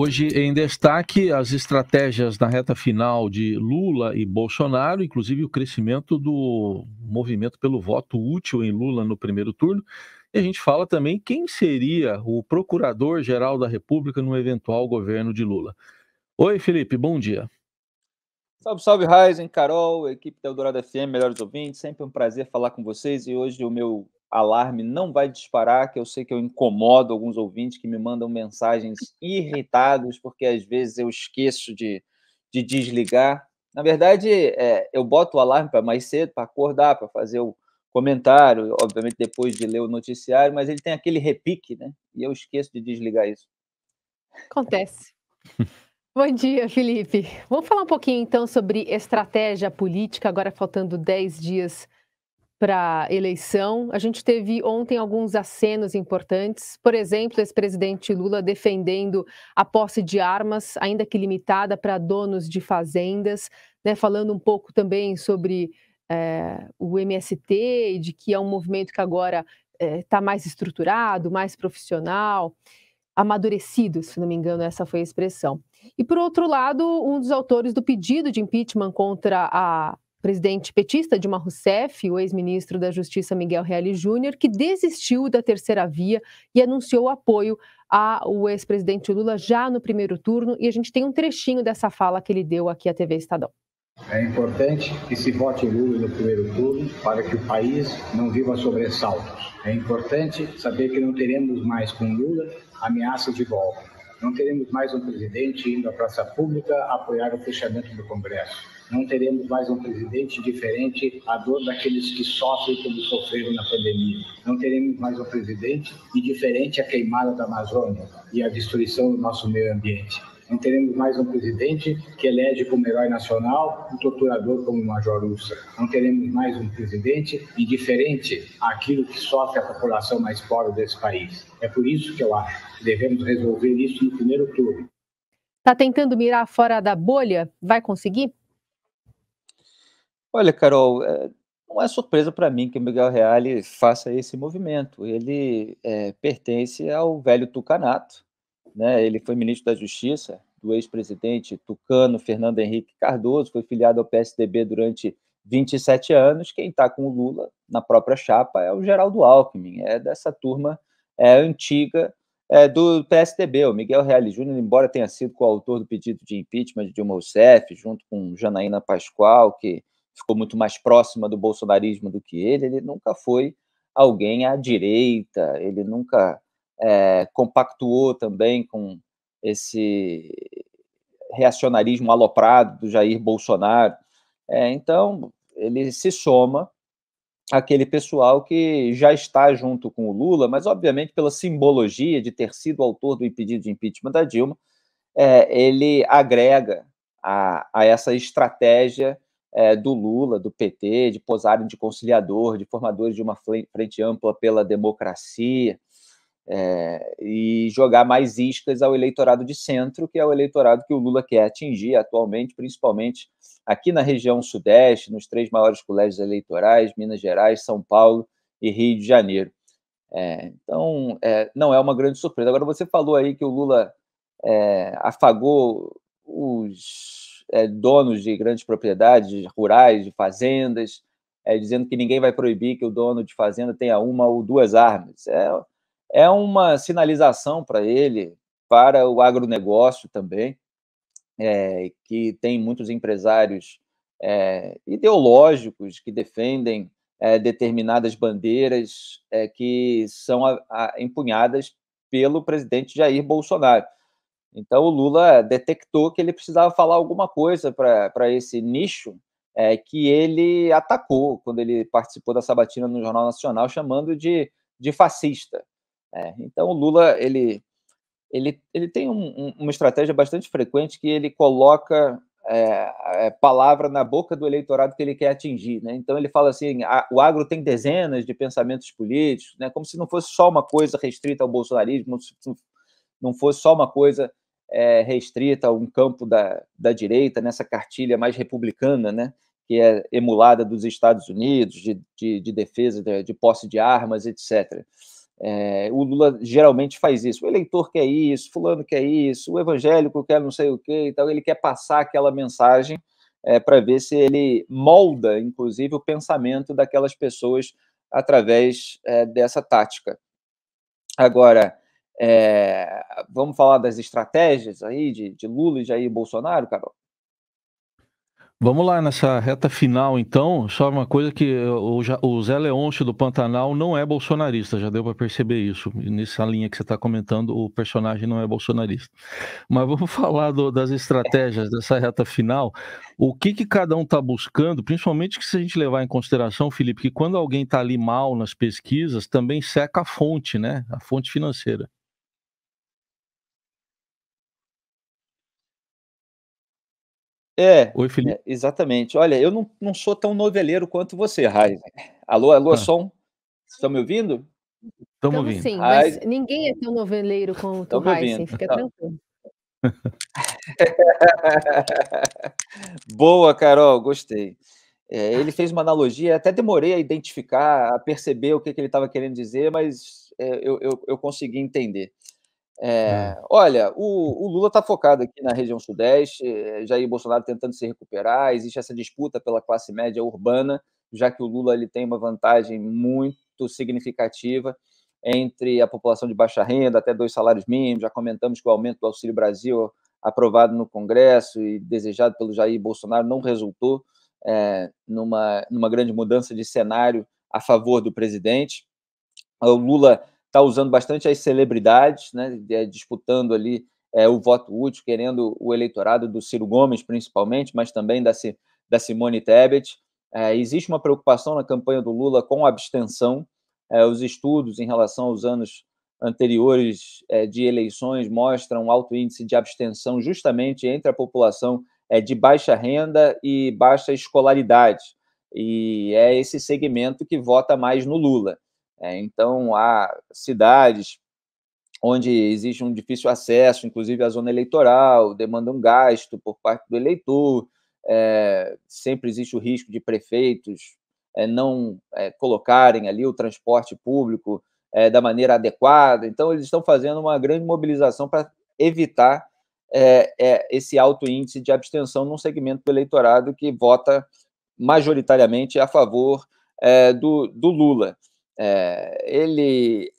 Hoje em destaque as estratégias na reta final de Lula e Bolsonaro, inclusive o crescimento do movimento pelo voto útil em Lula no primeiro turno. E a gente fala também quem seria o procurador-geral da República no eventual governo de Lula. Oi, Felipe, bom dia. Salve, salve, Ryzen, Carol, equipe da Eldorado FM, melhores ouvintes. Sempre um prazer falar com vocês e hoje o meu alarme não vai disparar, que eu sei que eu incomodo alguns ouvintes que me mandam mensagens irritados, porque às vezes eu esqueço de, de desligar. Na verdade, é, eu boto o alarme para mais cedo, para acordar, para fazer o comentário, obviamente depois de ler o noticiário, mas ele tem aquele repique, né? E eu esqueço de desligar isso. Acontece. Bom dia, Felipe. Vamos falar um pouquinho então sobre estratégia política, agora faltando 10 dias para a eleição. A gente teve ontem alguns acenos importantes, por exemplo, esse presidente Lula defendendo a posse de armas, ainda que limitada para donos de fazendas, né, falando um pouco também sobre é, o MST e de que é um movimento que agora está eh, é, mais estruturado, mais profissional, amadurecido, se não me engano, essa foi a expressão. E, por outro lado, um dos autores do pedido de impeachment contra a presidente petista Dilma Rousseff, o ex-ministro da Justiça Miguel Reale Júnior, que desistiu da terceira via e anunciou apoio ao ex-presidente Lula já no primeiro turno. E a gente tem um trechinho dessa fala que ele deu aqui à TV Estadão. É importante que se vote Lula no primeiro turno para que o país não viva sobressaltos. É importante saber que não teremos mais com Lula ameaça de golpe. Não teremos mais um presidente indo à praça pública apoiar o fechamento do Congresso não teremos mais um presidente diferente à dor daqueles que sofrem como sofreram na pandemia. Não teremos mais um presidente e diferente a queimada da Amazônia e a destruição do nosso meio ambiente. Não teremos mais um presidente que elege como herói nacional um torturador como o Major Ustra. Não teremos mais um presidente indiferente àquilo que sofre a população mais pobre desse país. É por isso que eu acho que devemos resolver isso no primeiro turno. Está tentando mirar fora da bolha? Vai conseguir? Olha, Carol, eh, não é surpresa para mim que o Miguel Reale faça esse movimento. Ele é, pertence ao velho tucanato. Né? Ele foi ministro da Justiça do ex-presidente tucano Fernando Henrique Cardoso, foi filiado ao PSDB durante 27 anos. Quem está com o Lula na própria chapa é o Geraldo Alckmin, é dessa turma é, antiga é, do PSDB. O Miguel Reale Júnior, embora tenha sido coautor do pedido de impeachment de Dilma Rousseff, junto com Janaína Pascoal, que ficou muito mais próxima do bolsonarismo do que ele, ele nunca foi alguém à direita, ele nunca é, compactuou também com esse reacionarismo aloprado do Jair Bolsonaro. É, então, ele se soma aquele pessoal que já está junto com o Lula, mas obviamente pela simbologia de ter sido autor do pedido de impeachment da Dilma, é, ele agrega a, a essa estratégia é, do Lula, do PT, de posarem de conciliador, de formadores de uma frente ampla pela democracia, é, e jogar mais iscas ao eleitorado de centro, que é o eleitorado que o Lula quer atingir atualmente, principalmente aqui na região sudeste, nos três maiores colégios eleitorais, Minas Gerais, São Paulo e Rio de Janeiro. É, então, é, não é uma grande surpresa. Agora, você falou aí que o Lula é, afagou os é, donos de grandes propriedades rurais, de fazendas, é, dizendo que ninguém vai proibir que o dono de fazenda tenha uma ou duas armas. É, é uma sinalização para ele, para o agronegócio também, é, que tem muitos empresários ideológicos que defendem determinadas bandeiras que são a, a, empunhadas pelo presidente Jair Bolsonaro. Então, o Lula detectou que ele precisava falar alguma coisa para esse nicho é, que ele atacou quando ele participou da sabatina no Jornal Nacional, chamando de, de fascista. É, então, o Lula ele, ele, ele tem um, um, uma estratégia bastante frequente que ele coloca é, é, palavra na boca do eleitorado que ele quer atingir. Né? Então, ele fala assim: a, o agro tem dezenas de pensamentos políticos, né? como se não fosse só uma coisa restrita ao bolsonarismo, não, fosse só uma coisa é, restrita a um campo da, da direita, nessa cartilha mais republicana, né, que é emulada dos Estados Unidos, de, de, de defesa, de, de, posse de armas, etc. É, o Lula geralmente faz isso. O eleitor quer isso, fulano quer isso, o evangélico quer não sei o quê, então ele quer passar aquela mensagem é, para ver se ele molda, inclusive, o pensamento daquelas pessoas através é, dessa tática. Agora, é, vamos falar das estratégias aí de, de Lula e Jair Bolsonaro, Carol? Vamos lá nessa reta final, então. Só uma coisa que o, o Zé Leôncio do Pantanal não é bolsonarista, já deu para perceber isso. Nessa linha que você está comentando, o personagem não é bolsonarista. Mas vamos falar do, das estratégias dessa reta final. O que, que cada um está buscando, principalmente que se a gente levar em consideração, Felipe, que quando alguém está ali mal nas pesquisas, também seca a fonte, né? A fonte financeira. É, Oi, Felipe. É, exatamente. Olha, eu não, não sou tão noveleiro quanto você, Raiz. Alô, alô, ah. som? Estão me ouvindo? Estamos ouvindo. Sim, mas ninguém é tão noveleiro quanto o Heisen, fica então. tranquilo. Boa, Carol, gostei. É, ele fez uma analogia, até demorei a identificar, a perceber o que, que ele estava querendo dizer, mas é, eu, eu, eu consegui entender. É, hum. Olha, o, o Lula está focado aqui na região sudeste, eh, Jair Bolsonaro tentando se recuperar, existe essa disputa pela classe média urbana, já que o Lula ele tem uma vantagem muito significativa entre a população de baixa renda, até dois salários mínimos. Já comentamos que o aumento do Auxílio Brasil, aprovado no Congresso e desejado pelo Jair Bolsonaro, não resultou é, numa, numa grande mudança de cenário a favor do presidente. O Lula está usando bastante as celebridades, né, é, disputando ali é, o voto útil, querendo o eleitorado do Ciro Gomes, principalmente, mas também da, da Simone Tebet. É, existe uma preocupação na campanha do Lula com a abstenção. É, os estudos em relação aos anos anteriores de eleições mostram alto índice de abstenção justamente entre a população de baixa renda e baixa escolaridade. E é esse segmento que vota mais no Lula. É, então, há cidades onde existe um difícil acesso, inclusive à zona eleitoral, demanda um gasto por parte do eleitor, é, sempre existe o risco de prefeitos é, não é, colocarem ali o transporte público é, da maneira adequada. Então, eles estão fazendo uma grande mobilização para evitar é, esse alto índice de abstenção num segmento do eleitorado que vota majoritariamente a favor do, do Lula. É, ele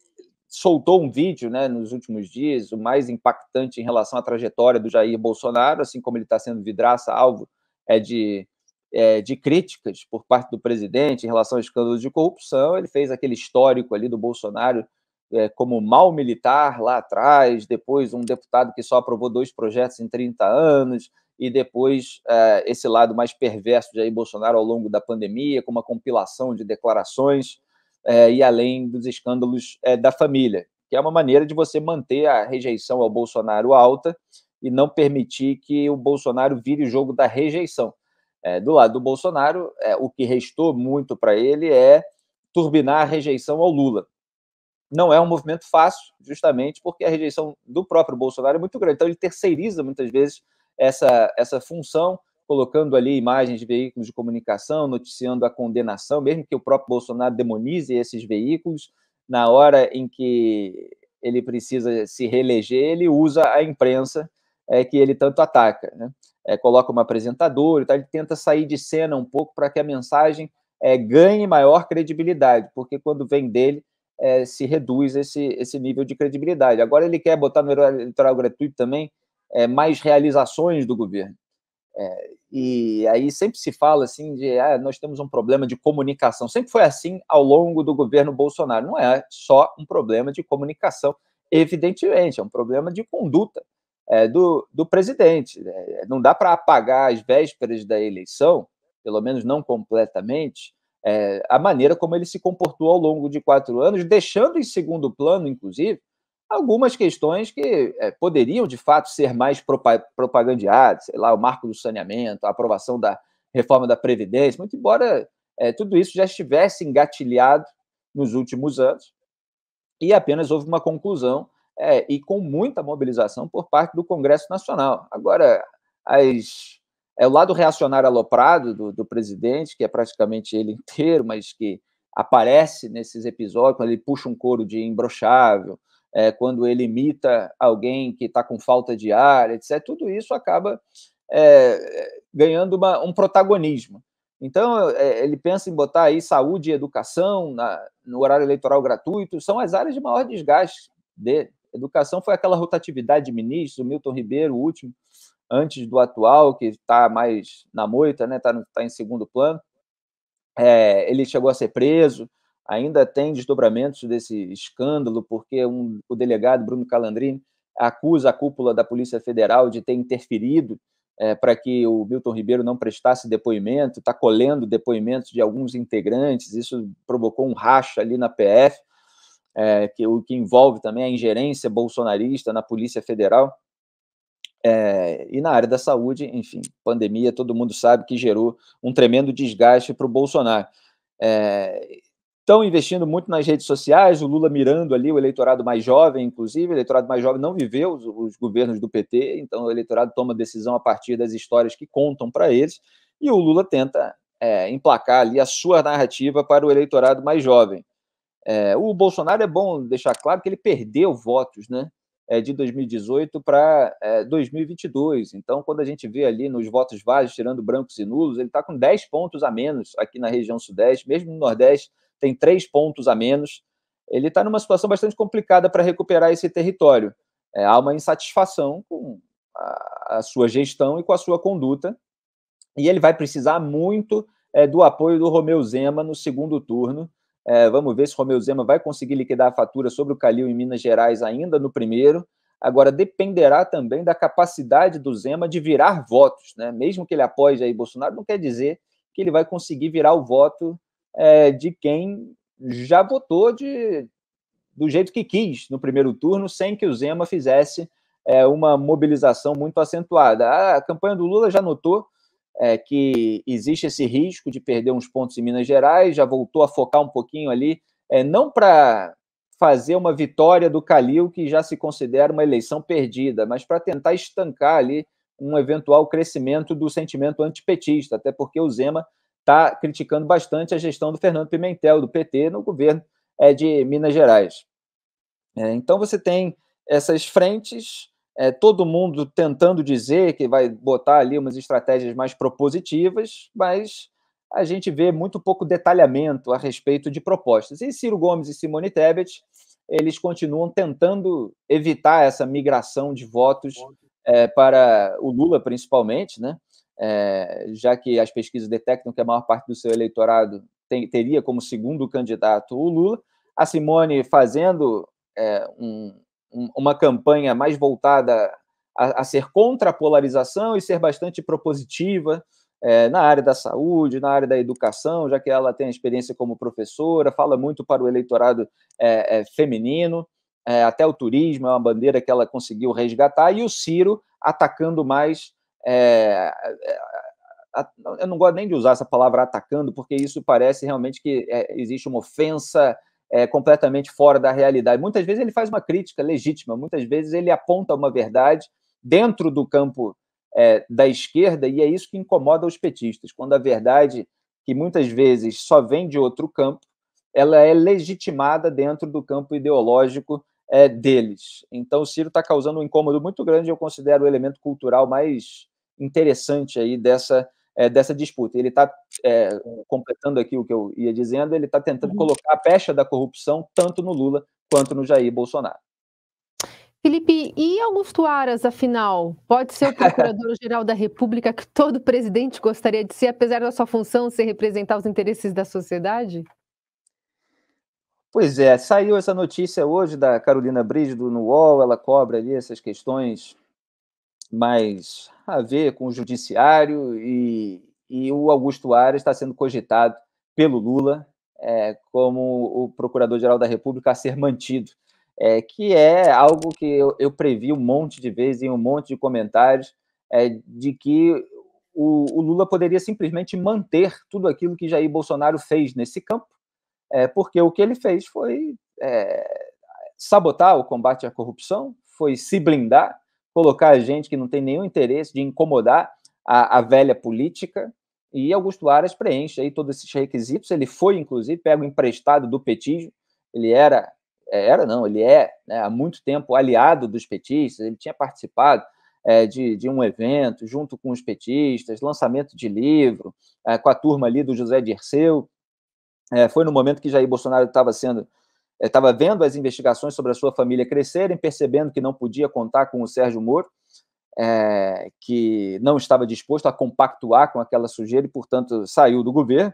soltou um vídeo né, nos últimos dias, o mais impactante em relação à trajetória do Jair Bolsonaro, assim como ele está sendo vidraça, alvo é de, é, de críticas por parte do presidente em relação a escândalos de corrupção. Ele fez aquele histórico ali do Bolsonaro é, como mal militar lá atrás, depois um deputado que só aprovou dois projetos em 30 anos, e depois é, esse lado mais perverso de Jair Bolsonaro ao longo da pandemia, com uma compilação de declarações é, e além dos escândalos é, da família, que é uma maneira de você manter a rejeição ao Bolsonaro alta e não permitir que o Bolsonaro vire o jogo da rejeição. É, do lado do Bolsonaro, é, o que restou muito para ele é turbinar a rejeição ao Lula. Não é um movimento fácil, justamente porque a rejeição do próprio Bolsonaro é muito grande. Então, ele terceiriza muitas vezes essa, essa função colocando ali imagens de veículos de comunicação, noticiando a condenação, mesmo que o próprio Bolsonaro demonize esses veículos, na hora em que ele precisa se reeleger, ele usa a imprensa é, que ele tanto ataca. Né? É, coloca um apresentador, tá? ele tenta sair de cena um pouco para que a mensagem é, ganhe maior credibilidade, porque quando vem dele, é, se reduz esse, esse nível de credibilidade. Agora ele quer botar no eleitoral gratuito também é, mais realizações do governo. É, e aí sempre se fala assim de ah, nós temos um problema de comunicação. Sempre foi assim ao longo do governo Bolsonaro. Não é só um problema de comunicação, evidentemente, é um problema de conduta é, do, do presidente. É, não dá para apagar as vésperas da eleição, pelo menos não completamente, é, a maneira como ele se comportou ao longo de quatro anos, deixando em segundo plano, inclusive, algumas questões que é, poderiam, de fato, ser mais propagandeadas, sei lá, o marco do saneamento, a aprovação da reforma da Previdência, muito embora é, tudo isso já estivesse engatilhado nos últimos anos, e apenas houve uma conclusão, é, e com muita mobilização por parte do Congresso Nacional. Agora, as, é o lado reacionário aloprado do, do presidente, que é praticamente ele inteiro, mas que aparece nesses episódios, quando ele puxa um couro de imbrochável, é, quando ele imita alguém que está com falta de ar, etc., tudo isso acaba é, ganhando uma, um protagonismo. Então, é, ele pensa em botar aí saúde e educação na, no horário eleitoral gratuito, são as áreas de maior desgaste dele. Educação foi aquela rotatividade de ministros, o Milton Ribeiro, o último, antes do atual, que está mais na moita, está né, tá, tá em segundo plano. É, ele chegou a ser preso, ainda tem desdobramentos desse escândalo, porque um, o delegado Bruno Calandrini acusa a cúpula da Polícia Federal de ter interferido é, para que o Milton Ribeiro não prestasse depoimento, está colhendo depoimentos de alguns integrantes, isso provocou um racha ali na PF, é, que, o que envolve também a ingerência bolsonarista na Polícia Federal. É, e na área da saúde, enfim, pandemia, todo mundo sabe que gerou um tremendo desgaste para o Bolsonaro. É, estão investindo muito nas redes sociais, o Lula mirando ali o eleitorado mais jovem, inclusive, o eleitorado mais jovem não viveu os, os governos do PT, então o eleitorado toma decisão a partir das histórias que contam para eles, e o Lula tenta é, emplacar ali a sua narrativa para o eleitorado mais jovem. É, o Bolsonaro é bom deixar claro que ele perdeu votos, né? É, de 2018 para é, 2022. Então, quando a gente vê ali nos votos válidos, tirando brancos e nulos, ele está com 10 pontos a menos aqui na região Sudeste, mesmo no Nordeste, tem três pontos a menos. Ele está numa situação bastante complicada para recuperar esse território. É, há uma insatisfação com a, a, sua gestão e com a sua conduta, e ele vai precisar muito é, do apoio do Romeu Zema no segundo turno. É, vamos ver se Romeu Zema vai conseguir liquidar a fatura sobre o Calil em Minas Gerais ainda no primeiro. Agora, dependerá também da capacidade do Zema de virar votos. Né? Mesmo que ele apoie aí Bolsonaro, não quer dizer que ele vai conseguir virar o voto é, de quem já votou de, do jeito que quis no primeiro turno, sem que o Zema fizesse é, uma mobilização muito acentuada. A campanha do Lula já notou é, que existe esse risco de perder uns pontos em Minas Gerais, já voltou a focar um pouquinho ali, é, não para fazer uma vitória do Calil, que já se considera uma eleição perdida, mas para tentar estancar ali um eventual crescimento do sentimento antipetista, até porque o Zema está criticando bastante a gestão do Fernando Pimentel, do PT, no governo é, de Minas Gerais. É, então, você tem essas frentes, é, todo mundo tentando dizer que vai botar ali umas estratégias mais propositivas, mas a gente vê muito pouco detalhamento a respeito de propostas. E Ciro Gomes e Simone Tebet, eles continuam tentando evitar essa migração de votos é, para o Lula, principalmente, né? É, já que as pesquisas detectam que a maior parte do seu eleitorado tem, teria como segundo candidato o Lula, a Simone fazendo é, um, um, uma campanha mais voltada a, a, ser contra a polarização e ser bastante propositiva é, na área da saúde, na área da educação, já que ela tem experiência como professora, fala muito para o eleitorado é, é, feminino, é, até o turismo é uma bandeira que ela conseguiu resgatar, e o Ciro atacando mais é, eu não gosto nem de usar essa palavra atacando, porque isso parece realmente que é, existe uma ofensa é, completamente fora da realidade. Muitas vezes ele faz uma crítica legítima, muitas vezes ele aponta uma verdade dentro do campo é, da esquerda, e é isso que incomoda os petistas, quando a verdade, que muitas vezes só vem de outro campo, ela é legitimada dentro do campo ideológico é, deles. Então, o Ciro está causando um incômodo muito grande, eu considero o elemento cultural mais interessante aí dessa, é, dessa disputa. Ele está, é, completando aqui o que eu ia dizendo, ele está tentando uhum. colocar a pecha da corrupção tanto no Lula quanto no Jair Bolsonaro. Felipe, e Augusto Aras, afinal, pode ser o procurador-geral da República que todo presidente gostaria de ser, apesar da sua função ser representar os interesses da sociedade? Pois é, saiu essa notícia hoje da Carolina Brígido no UOL, ela cobra ali essas questões mais a ver com o judiciário e, e o Augusto Aras está sendo cogitado pelo Lula é, como o Procurador-Geral da República a ser mantido, é, que é algo que eu, eu, previ um monte de vezes em um monte de comentários é, de que o, o, Lula poderia simplesmente manter tudo aquilo que Jair Bolsonaro fez nesse campo, é, porque o que ele fez foi é, sabotar o combate à corrupção, foi se blindar, colocar gente que não tem nenhum interesse de incomodar a, a velha política E Augusto Aras preenche aí todos esses requisitos. Ele foi, inclusive, pego emprestado do petismo. Ele era, é, era não, ele é né, há muito tempo aliado dos petistas. Ele tinha participado é, de, de, um evento junto com os petistas, lançamento de livro, é, com a turma ali do José Dirceu. É, foi no momento que Jair Bolsonaro estava sendo estava vendo as investigações sobre a sua família crescerem, percebendo que não podia contar com o Sérgio Moro, é, que não estava disposto a compactuar com aquela sujeira e, portanto, saiu do governo.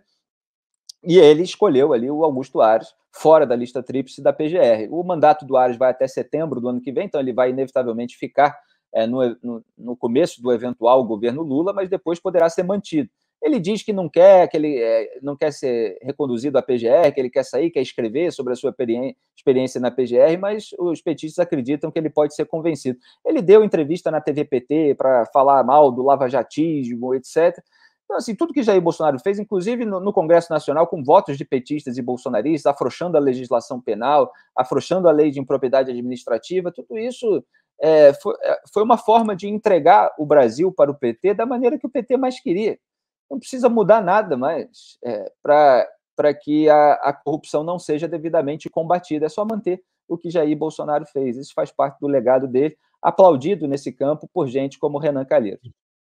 E ele escolheu ali o Augusto Ares, fora da lista tríplice da PGR. O mandato do Ares vai até setembro do ano que vem, então ele vai inevitavelmente ficar é, no, no, no começo do eventual governo Lula, mas depois poderá ser mantido. Ele diz que não quer, que ele é, não quer ser reconduzido à PGR, que ele quer sair, quer escrever sobre a sua experiência na PGR, mas os petistas acreditam que ele pode ser convencido. Ele deu entrevista na TVPT para falar mal do lavajatismo, etc. Então, assim, tudo que Jair Bolsonaro fez, inclusive no, no, Congresso Nacional, com votos de petistas e bolsonaristas, afrouxando a legislação penal, afrouxando a lei de impropriedade administrativa, tudo isso é, foi, é, foi uma forma de entregar o Brasil para o PT da maneira que o PT mais queria não precisa mudar nada mais é, para que a, a corrupção não seja devidamente combatida. É só manter o que Jair Bolsonaro fez. Isso faz parte do legado dele, aplaudido nesse campo por gente como Renan Calheiros.